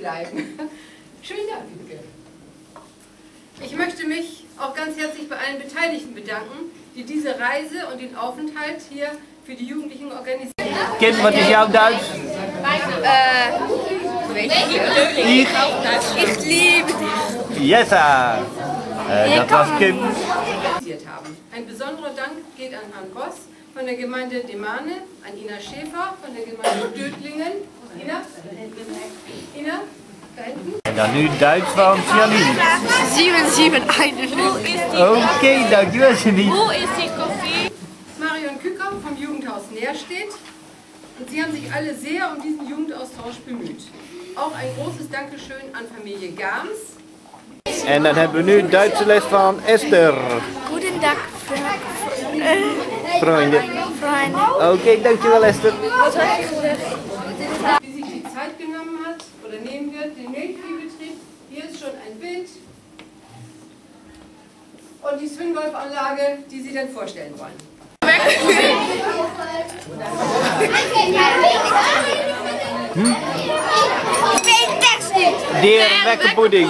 bleiben. Schönen Dank, Wiebke. Ich möchte mich auch ganz herzlich bei allen Beteiligten bedanken, die diese Reise und den Aufenthalt hier für die Jugendlichen organisiert haben. Kind, wat is jouw Duits? Ich. Ich liebe dich. Jessa. Äh, das war's Kim. haben. Ein besonderer Dank geht an Herrn Boss von der Gemeinde Demane, an Ina Schäfer von der Gemeinde Dötlingen. En dan nu Duits van Janine. 771. Oké, dankjewel Janine. Wo ist die Koffee? Marion Kücker vom Jugendhaus Nährstedt. Und sie haben sich alle sehr um diesen Jugendaustausch bemüht. Auch ein großes Dankeschön an Familie Gams. En dan hebben we nu Duitse les van Esther. Guten Tag, Vrienden. Freunde. Oké, dankjewel Esther. Zeit genommen hat oder nehmen wird, den Milchviehbetrieb. Hier ist schon ein Bild. Und die Swingolf-Anlage, die Sie dann vorstellen wollen. Der Wekkerpudding.